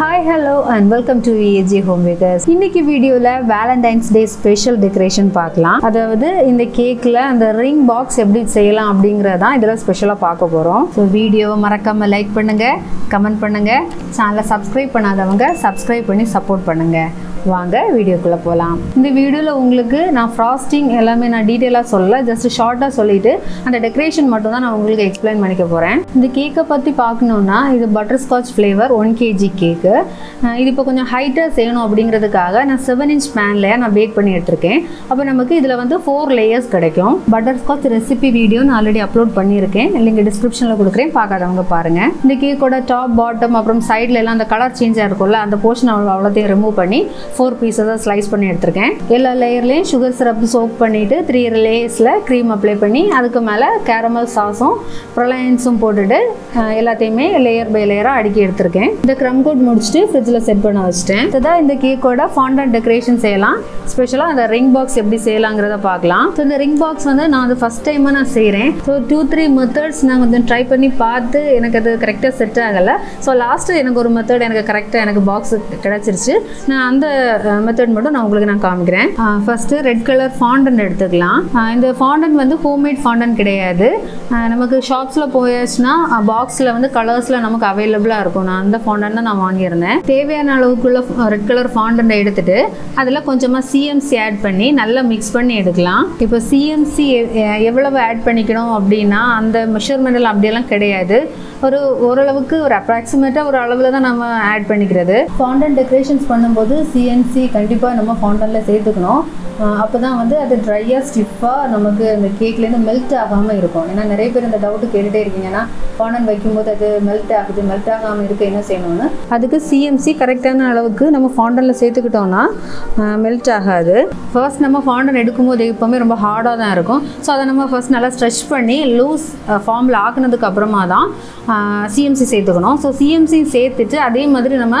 Hi hello and welcome to AG home makers இன்னைக்கு வீடியோவில் Valentine's day special decoration பார்க்கலாம். அதாவது இந்த கேக்கில் அந்த ரிங் பாக்ஸ் எப்படி செய்யலாம் அப்படிங்கிறதான் இதில் ஸ்பெஷலாக பார்க்க போகிறோம் ஸோ வீடியோவை மறக்காமல் லைக் பண்ணுங்கள் கமெண்ட் பண்ணுங்கள் சேனலை சப்ஸ்கிரைப் பண்ணாதவங்க சப்ஸ்கிரைப் பண்ணி சப்போர்ட் பண்ணுங்கள் வாங்க வீடியோக்குள்ளே போகலாம் இந்த வீடியோவில் உங்களுக்கு நான் ஃப்ராஸ்டிங் எல்லாமே நான் டீட்டெயிலாக சொல்லலை ஜஸ்ட் ஷார்ட்டாக சொல்லிட்டு அந்த டெக்கரேஷன் மட்டும் தான் நான் உங்களுக்கு எக்ஸ்பிளைன் பண்ணிக்க போகிறேன் இந்த கேக்கை பற்றி பார்க்கணுன்னா இது butterscotch flavour one KG cake இது இப்போ கொஞ்சம் ஹைட்டாக செய்யணும் அப்படிங்கிறதுக்காக நான் செவன் இன்ச் பேனில் நான் பேக் பண்ணி எடுத்திருக்கேன். அப்போ நமக்கு இதில் வந்து ஃபோர் லேயர்ஸ் கிடைக்கும். பட்டர்ஸ்காட்ச் ரெசிபி வீடியோ நான் ஆல்ரெடி அப்லோட் பண்ணியிருக்கேன். லிங்க் டிஸ்கிரிப்ஷனில் கொடுக்குறேன். பார்க்காதவங்க பாருங்கள் இந்த கேக்கோட டாப் பாட்டம் அப்புறம் சைடில் எல்லாம் அந்த கலர் சேஞ்சாக இருக்கும்ல அந்த போர்ஷன் அவ்வளோ அவ்வளோத்தையும் ரிமூவ் பண்ணி ஃபோர் பீஸஸாக ஸ்லைஸ் பண்ணி எடுத்திருக்கேன். எல்லா லேயர்லேயும் சுகர் சிரப் சோப் பண்ணிவிட்டு த்ரீ லேயர்ஸில் க்ரீம் அப்ளை பண்ணி அதுக்கு மேலே கேரமல் சாஸும் ப்ரொலைன்ஸும் போட்டுட்டு எல்லாத்தையுமே லேயர் பை லேயராக அடுக்கி எடுத்திருக்கேன். இந்த க்ரம் கோட் முடிச்சுட்டு ஃப்ரிட்ஜில் செட் பண்ண வச்சுட்டேன். இதுதான் இந்த கேக்கோட ஃபாண்டன் டெக்கரேஷன் செய்யலாம். ஸ்பெஷலாக அந்த ரிங் பாக்ஸ் எப்படி செய்யலாங்கிறத பார்க்கலாம். ஸோ இந்த ரிங் பாக்ஸ் வந்து நான் அது ஃபஸ்ட் டைமாக நான் செய்கிறேன் ஸோ டூ த்ரீ மெத்தட்ஸ் நான் கொஞ்சம் ட்ரை பண்ணி பார்த்து எனக்கு அது கரெக்டாக செட் ஆகலை. ஸோ லாஸ்ட்டு எனக்கு ஒரு மெத்தட் எனக்கு கரெக்டாக எனக்கு பாக்ஸ் கிடச்சிருச்சு. நான் அந்த மெத்தட் மட்டும் நான் உங்களுக்கு நான் காமிக்கிறேன். ஃபஸ்ட்டு ரெட் கலர் ஃபாண்டன் எடுத்துக்கலாம். இந்த ஃபாண்டன் வந்து ஹோம்மேட் ஃபாண்டன் கிடையாது. நமக்கு ஷாப்ஸில் போயாச்சுன்னா பாக்ஸில் வந்து கலர்ஸில் நமக்கு அவைலபிளாக இருக்கும். நான் அந்த ஃபாண்டன் தான் நான் வாங்கியிருந்தேன். தேவையான அளவுக்குள்ள ரெட் கலர் ஃபாண்டனை எடுத்துகிட்டு அதில் கொஞ்சமாக சிஎம்சி ஆட் பண்ணி நல்லா மிக்ஸ் பண்ணி எடுக்கலாம். இப்போ சிஎம்சி எவ்வளவு ஆட் பண்ணிக்கணும் அப்படின்னா அந்த மெஷர்மெண்டில் அப்படியெல்லாம் கிடையாது. ஒரு ஓரளவுக்கு ஒரு அப்ராக்சிமேட்டாக ஒரு அளவில் தான் நம்ம ஆட் பண்ணிக்கிறது. ஃபாண்டன் டெக்கரேஷன்ஸ் பண்ணும்போது சிஎன்சி கண்டிப்பாக நம்ம ஃபாண்டனில் சேர்த்துக்கணும். அப்போ தான் வந்து அது ட்ரையாக ஸ்டிஃபாக நமக்கு அந்த கேக்லேருந்து மெல்ட் ஆகாமல் இருக்கும். ஏன்னா நிறைய பேர் இந்த டவுட்டு கேட்டுகிட்டே இருக்கீங்கன்னா ஃபாண்டன் வைக்கும்போது அது மெல்ட் ஆகுது மெல்ட் ஆகாமல் இருக்க என்ன செய்யணும்னு. அதுக்கு சிஎம்சி கரெக்டான அளவுக்கு நம்ம ஃபாண்டனில் சேர்த்துக்கிட்டோம்னா மெல்ட் ஆகாது. ஃபர்ஸ்ட் நம்ம ஃபாண்டன் எடுக்கும்போது எப்போவுமே ரொம்ப ஹார்டாக தான் இருக்கும். ஸோ அதை நம்ம ஃபர்ஸ்ட் நல்லா ஸ்ட்ரெச் பண்ணி லூஸ் ஃபார்மில் ஆக்குனதுக்கு அப்புறமா தான் சிஎம்சி சேர்த்துக்கணும். ஸோ சிஎம்சி சேர்த்துட்டு அதே மாதிரி நம்ம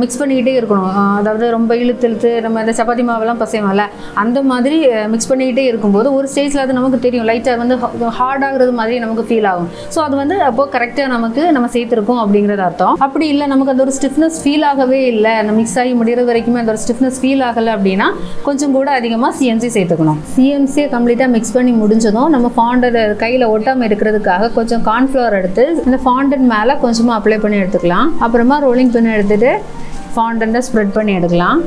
மிக்ஸ் பண்ணிக்கிட்டே இருக்கணும். அதாவது ரொம்ப இழுத்து இழுத்து நம்ம இந்த சப்பாத்தி மாவெல்லாம் பசைவோம்ல அந்த மாதிரி மிக்ஸ் பண்ணிக்கிட்டே இருக்கும்போது ஒரு ஸ்டேஜில் அது நமக்கு தெரியும். லைட்டாக வந்து ஹார்டாகிறது மாதிரி நமக்கு ஃபீல் ஆகும். ஸோ அது வந்து அப்போது கரெக்டாக நமக்கு நம்ம சேர்த்துருக்கோம் அப்படிங்கிறது அர்த்தம். அப்படி இல்லை நமக்கு அந்த ஒரு ஸ்டிஃப்னஸ் ஃபீல் ஆகவே இல்லை அந்த மிக்ஸ் ஆகி முடிகிற வரைக்குமே அந்த ஒரு ஸ்டிஃப்னஸ் ஃபீல் ஆகலை அப்படின்னா கொஞ்சம் கூட அதிகமாக சிஎம்சி சேர்த்துக்கணும். சிஎம்சியை கம்ப்ளீட்டாக மிக்ஸ் பண்ணி முடிஞ்சதும் நம்ம ஃபாண்டர் கையில் ஒட்டாமல் இருக்கிறதுக்காக கொஞ்சம் கார்ன்ஃப்ளவர் எடுத்து இந்த ஃபாண்டன் மேலே கொஞ்சமாக அப்ளை பண்ணி எடுத்துக்கலாம். அப்புறமா ரோலிங் பின் எடுத்துட்டு ஃபாண்டன்ட்டை ஸ்ப்ரெட் பண்ணி எடுக்கலாம்.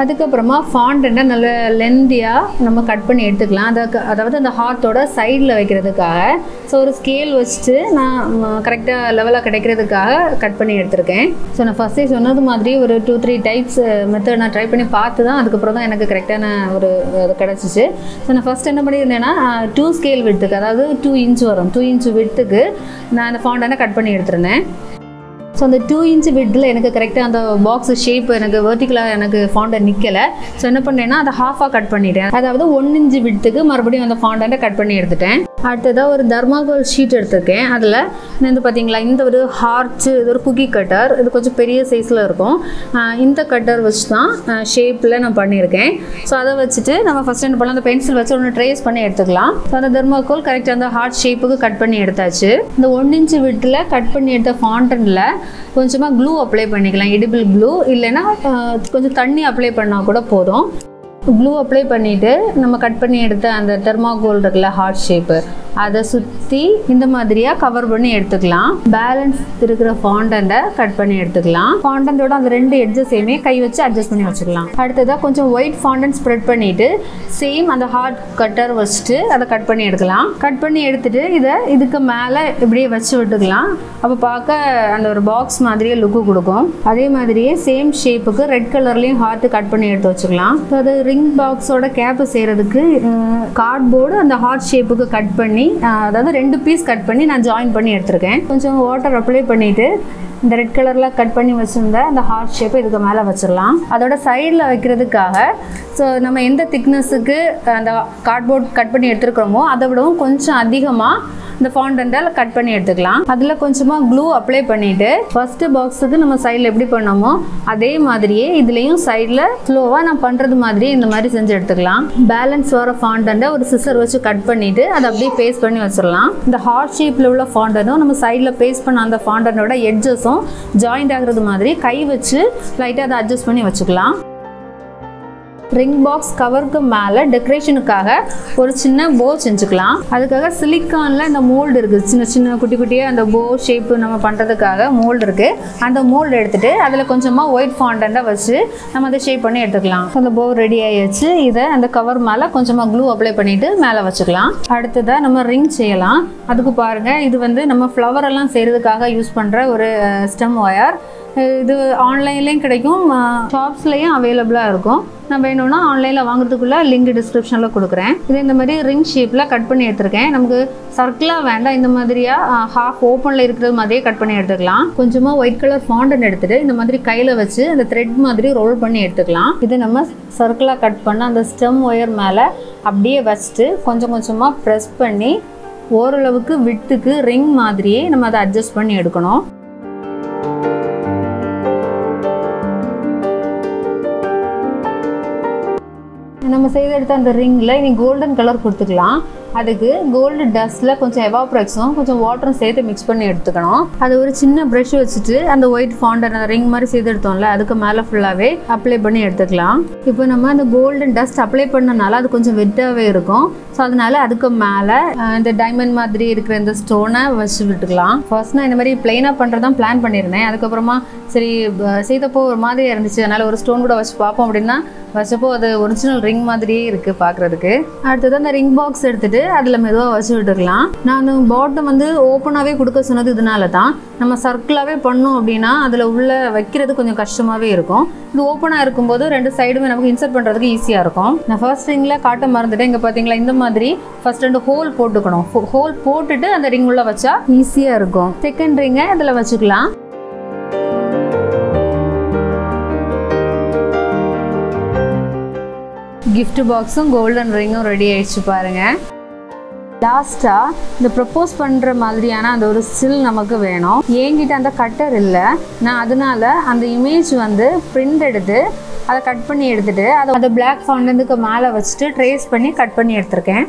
அதுக்கப்புறமா ஃபாண்டனை நல்ல லென்த்தியாக நம்ம கட் பண்ணி எடுத்துக்கலாம். அதுக்கு அதாவது அந்த ஹார்ட்டோட சைடில் வைக்கிறதுக்காக. ஸோ ஒரு ஸ்கேல் வச்சுட்டு நான் கரெக்டாக லெவலாக கிடைக்கிறதுக்காக கட் பண்ணி எடுத்திருக்கேன். ஸோ நான் ஃபஸ்ட்டே சொன்னது மாதிரி ஒரு டூ த்ரீ டைப்ஸ் மெத்தட் நான் ட்ரை பண்ணி பார்த்து தான் அதுக்கப்புறம் தான் எனக்கு கரெக்டான ஒரு இது கிடச்சிச்சு. ஸோ நான் ஃபஸ்ட் என்ன பண்ணியிருந்தேன்னா டூ ஸ்கேல் விட்டுக்கு அதாவது டூ இன்ச் வரும். டூ இன்ச் விட்டுக்கு நான் அந்த ஃபாண்டனை கட் பண்ணி எடுத்துருந்தேன். ஸோ அந்த டூ இன்ச் விட்டில் எனக்கு கரெக்டாக அந்த பாக்ஸ் ஷேப் எனக்கு வெர்டிக்கலாக எனக்கு ஃபாண்டை நிற்கலை ஸோ என்ன பண்ணேன்னா அதை ஹாஃபாக கட் பண்ணிட்டேன். அதாவது ஒன் இன்ச் விட்டுக்கு மறுபடியும் அந்த ஃபாண்டை கட் பண்ணி எடுத்துட்டேன். அடுத்ததாக ஒரு தர்மாகோல் ஷீட் எடுத்திருக்கேன். அதில் வந்து பார்த்தீங்களா இந்த ஒரு ஹார்ட்ஸு இது ஒரு குக்கி கட்டர் இது கொஞ்சம் பெரிய சைஸில் இருக்கும். இந்த கட்டர் வச்சு தான் ஷேப்பில் நான் பண்ணியிருக்கேன். ஸோ அதை வச்சுட்டு நம்ம ஃபஸ்ட் என்ன பண்ணலாம் அந்த பென்சில் வச்சு ஒன்று ட்ரேஸ் பண்ணி எடுத்துக்கலாம். ஸோ அந்த தர்மாகோல் கரெக்டாக அந்த ஹார்ட் ஷேப்புக்கு கட் பண்ணி எடுத்தாச்சு. இந்த ஒன் இன்ச்சு விட்டில் கட் பண்ணி எடுத்த ஃபாண்டனில் கொஞ்சமாக க்ளூ அப்ளை பண்ணிக்கலாம். எடிபிள் க்ளூ இல்லைன்னா கொஞ்சம் தண்ணி அப்ளை பண்ணால் கூட போதும். க்ளூ அப்ளை பண்ணிவிட்டு நம்ம கட் பண்ணி எடுத்த அந்த தெர்மாகோல் இருக்குல்ல ஹார்ட் ஷேப்பு அதை சுற்றி இந்த மாதிரியாக கவர் பண்ணி எடுத்துக்கலாம். பேலன்ஸ் இருக்கிற ஃபாண்டண்ட்டை கட் பண்ணி எடுத்துக்கலாம். ஃபாண்டண்டோட அந்த ரெண்டு எட்ஜஸையுமே கை வச்சு அட்ஜஸ்ட் பண்ணி வச்சுக்கலாம். அடுத்ததாக கொஞ்சம் ஒயிட் ஃபாண்டன்ட் ஸ்ப்ரெட் பண்ணிவிட்டு சேம் அந்த ஹார்ட் கட்டர் வச்சுட்டு அதை கட் பண்ணி எடுக்கலாம். கட் பண்ணி எடுத்துட்டு இதை இதுக்கு மேலே இப்படியே வச்சு விட்டுக்கலாம். அப்போ பார்க்க அந்த ஒரு பாக்ஸ் மாதிரியே லுக்கு கொடுக்கும். அதே மாதிரியே சேம் ஷேப்புக்கு ரெட் கலர்லேயும் ஹார்ட் கட் பண்ணி எடுத்து வச்சுக்கலாம். அது ரிங் பாக்ஸோட கேப்பு செய்கிறதுக்கு கார்ட்போர்டு அந்த ஹார்ட் ஷேப்புக்கு கட் பண்ணி அதாவது ரெண்டு பீஸ் கட் பண்ணி நான் ஜாயின் பண்ணி எடுத்திருக்கேன். கொஞ்சம் வாட்டர் அப்ளை பண்ணிவிட்டு இந்த ரெட் கலரில் கட் பண்ணி வச்சுருந்த அந்த ஹார்ட் ஷேப்பை இதுக்கு மேலே வச்சிடலாம் அதோட சைடில் வைக்கிறதுக்காக ஸோ நம்ம எந்த திக்னஸுக்கு அந்த கார்ட்போர்ட் கட் பண்ணி எடுத்துருக்கிறோமோ அதை விடவும் கொஞ்சம் அதிகமாக இந்த ஃபாண்டன்ட்டை கட் பண்ணி எடுத்துக்கலாம். அதில் கொஞ்சமாக க்ளூ அப்ளை பண்ணிவிட்டு ஃபஸ்ட்டு பாக்ஸுக்கு நம்ம சைடில் எப்படி பண்ணோமோ அதே மாதிரியே இதுலேயும் சைடில் ஸ்லோவாக நான் பண்ணுறது மாதிரியே இந்த மாதிரி செஞ்சு எடுத்துக்கலாம். பேலன்ஸ் வர ஃபாண்டன்ட்டை ஒரு சிசர் வச்சு கட் பண்ணிவிட்டு அதை அப்படியே பேஸ்ட் பண்ணி வச்சிடலாம். இந்த ஹார்ட் ஷேப்பில் உள்ள ஃபாண்டனும் நம்ம சைடில் பேஸ்ட் பண்ண அந்த ஃபாண்டனோட எட்ஜஸும் ஜாயிண்ட் ஆகுறது மாதிரி கை வச்சு லைட்டாக அதை அட்ஜஸ்ட் பண்ணி வச்சுக்கலாம். ரிங் பாக்ஸ் கவருக்கு மேலே டெக்கரேஷனுக்காக ஒரு சின்ன போ செஞ்சுக்கலாம். அதுக்காக சிலிக்கானில் இந்த மோல்டு இருக்குது சின்ன சின்ன குட்டி குட்டியாக அந்த போ ஷேப்பு நம்ம பண்ணுறதுக்காக மோல்டு இருக்குது அந்த மோல்டு எடுத்துகிட்டு அதில் கொஞ்சமாக ஒயிட் ஃபாண்டண்ட்டாக வச்சு நம்ம அதை ஷேப் பண்ணி எடுத்துக்கலாம். அந்த போ ரெடி ஆகிடுச்சு இதை அந்த கவர் மேலே கொஞ்சமாக க்ளூ அப்ளை பண்ணிவிட்டு மேலே வச்சுக்கலாம். அடுத்ததாக நம்ம ரிங் செய்யலாம். அதுக்கு பாருங்கள் இது வந்து நம்ம ஃப்ளவர் எல்லாம் செய்கிறதுக்காக யூஸ் பண்ணுற ஒரு ஸ்டெம் ஒயர் இது ஆன்லைன்லேயும் கிடைக்கும். ஷாப்ஸ்லேயும் அவைலபிளாக இருக்கும். நான் வேணும்னா ஆன்லைனில் வாங்குறதுக்குள்ளே லிங்க் டிஸ்கிரிப்ஷனில் கொடுக்குறேன். இது இந்த மாதிரி ரிங் ஷேப்பில் கட் பண்ணி எடுத்துருக்கேன். நமக்கு சர்க்கிளாக வேண்டாம் இந்த மாதிரியாக ஹாஃப் ஓப்பனில் இருக்கிறது மாதிரியே கட் பண்ணி எடுத்துக்கலாம். கொஞ்சமாக ஒயிட் கலர் ஃபாண்டன் எடுத்துகிட்டு இந்த மாதிரி கையில் வச்சு அந்த த்ரெட் மாதிரி ரோல் பண்ணி எடுத்துக்கலாம். இது நம்ம சர்க்கிளாக கட் பண்ண அந்த ஸ்டெம் ஒயர் மேலே அப்படியே வச்சுட்டு கொஞ்சம் கொஞ்சமாக ப்ரெஸ் பண்ணி ஓரளவுக்கு விட்டுக்கு ரிங் மாதிரியே நம்ம அதை அட்ஜஸ்ட் பண்ணி எடுக்கணும். நம்ம செய்து எடுத்த அந்த ரிங்கில் இனி கோல்டன் கலர் கொடுத்துக்கலாம். அதுக்கு கோல்டு டஸ்ட்டில் கொஞ்சம் எவாப்ரெக்ஸும் கொஞ்சம் வாட்டரும் சேர்த்து மிக்ஸ் பண்ணி எடுத்துக்கணும். அது ஒரு சின்ன ப்ரஷ் வச்சுட்டு அந்த ஒயிட் ஃபாண்டர் அந்த ரிங் மாதிரி செய்து எடுத்தோம்ல அதுக்கு மேலே ஃபுல்லாகவே அப்ளை பண்ணி எடுத்துக்கலாம். இப்போ நம்ம அந்த கோல்டன் டஸ்ட் அப்ளை பண்ணனால அது கொஞ்சம் வெட்டாகவே இருக்கும். ஸோ அதனால அதுக்கு மேலே இந்த டைமண்ட் மாதிரி இருக்கிற இந்த ஸ்டோனை வச்சு விட்டுக்கலாம். ஃபர்ஸ்ட் நான் இந்த மாதிரி பிளெயினாக பண்ணுறதான் பிளான் பண்ணியிருந்தேன் அதுக்கப்புறமா சரி செய்தப்போ ஒரு மாதிரியாக இருந்துச்சு. அதனால் ஒரு ஸ்டோன் கூட வச்சு பார்ப்போம் அப்படின்னா வச்சப்போ அது ஒரிஜினல் ரிங் மாதிரியே இருக்குது பார்க்குறதுக்கு அடுத்தது அந்த ரிங் பாக்ஸ் எடுத்துகிட்டு அதில் மெதுவாக வச்சு விட்டுக்கலாம் நான் பாட்டம் வந்து ஓப்பனாகவே கொடுக்க சொன்னது இதனால தான் நம்ம சர்க்கிளாகவே பண்ணோம் அப்படின்னா அதில் உள்ள வைக்கிறது கொஞ்சம் கஷ்டமாகவே இருக்கும். இது ஓப்பனாக இருக்கும்போது ரெண்டு சைடுமே நமக்கு இன்சர்ட் பண்ணுறதுக்கு ஈஸியாக இருக்கும். நான் ஃபர்ஸ்ட் ரிங்கில் காட்ட மறந்துட்டேன். இங்கே பார்த்தீங்களா இந்த மாதிரி ஃபர்ஸ்ட் ரெண்டு ஹோல் போட்டுக்கணும். ஹோல் போட்டுட்டு அந்த ரிங் உள்ளே வச்சா ஈஸியாக இருக்கும். செகண்ட் ரிங்கை அதில் வச்சுக்கலாம். கிஃப்ட் பாக்ஸும் கோல்டன் ரிங்கும் ரெடி ஆயிடுச்சு பாருங்கள் லாஸ்ட்டாக இந்த ப்ரப்போஸ் பண்ணுற மாதிரியான அந்த ஒரு ஸ்டில் நமக்கு வேணும். என்கிட்ட அந்த கட்டர் இல்லை. நான் அதனால அந்த இமேஜ் வந்து பிரிண்ட் எடுத்து அதை கட் பண்ணி எடுத்துகிட்டு அதை அதை பிளாக் ஃபவுண்டனுக்கு மேலே வச்சுட்டு ட்ரேஸ் பண்ணி கட் பண்ணி எடுத்திருக்கேன்.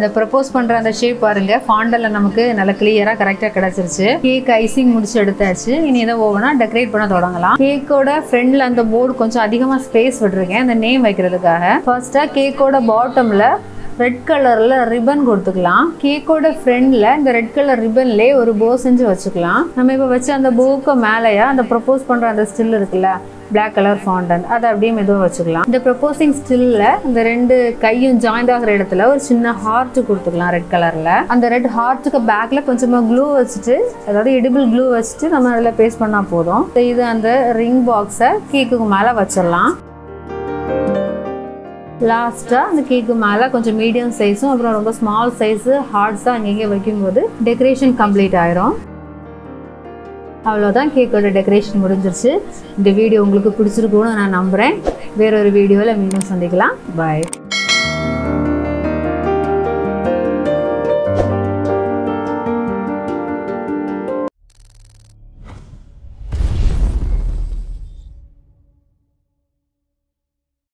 இந்த ப்ரப்போஸ் பண்ணுற அந்த ஷேப் பாருங்க. ஃபாண்டலில் நமக்கு நல்ல கிளியராக கரெக்டாக கிடச்சிருச்சு. கேக் ஐசிங் முடிச்சு எடுத்தாச்சு. இனி இதை ஓவனா டெக்கரேட் பண்ண தொடங்கலாம். கேக்கோட ஃப்ரண்டில் அந்த போர்டு கொஞ்சம் அதிகமாக ஸ்பேஸ் விட்டுருக்கேன் அந்த நேம் வைக்கிறதுக்காக. ஃபர்ஸ்ட்டாக கேக்கோட பாட்டமில் ரெட் கலரில் ரிப்பன் கொடுத்துக்கலாம். கேக்கோட ஃப்ரெண்ட்ல இந்த ரெட் கலர் ரிப்பன்லேயே ஒரு போ செஞ்சு வச்சுக்கலாம். நம்ம இப்போ வச்சு அந்த போவுக்கு மேலேயா அந்த ப்ரப்போஸ் பண்ணுற அந்த ஸ்டில் இருக்குல்ல பிளாக் கலர் ஃபாண்டன் அதை அப்படியே மெதுவாக வச்சுக்கலாம். இந்த ப்ரப்போசிங் ஸ்டில்ல இந்த ரெண்டு கையும் ஜாயிண்ட் ஆகிற இடத்துல ஒரு சின்ன ஹார்ட் கொடுத்துக்கலாம் ரெட் கலரில் அந்த ரெட் ஹார்ட்டுக்கு பேக்கில் கொஞ்சமாக க்ளூ வச்சுட்டு அதாவது எடிபிள் க்ளூ வச்சுட்டு நம்ம அதில் பேஸ்ட் பண்ணால் போதும். இது அந்த ரிங் பாக்ஸை கேக்குக்கு மேலே வச்சிடலாம். லாஸ்ட்டாக அந்த கேக்கு மேலே கொஞ்சம் மீடியம் சைஸும் அப்புறம் ரொம்ப ஸ்மால் சைஸு ஹார்ட்ஸாக அங்கங்கே வைக்கும்போது டெக்கரேஷன் கம்ப்ளீட் ஆயிரும். அவ்வளோதான் கேக்கோட டெக்கரேஷன் முடிஞ்சிருச்சு. இந்த வீடியோ உங்களுக்கு பிடிச்சிருக்கும்னு நான் நம்புகிறேன் வேறொரு வீடியோவில் மீண்டும் சந்திக்கலாம். பாய்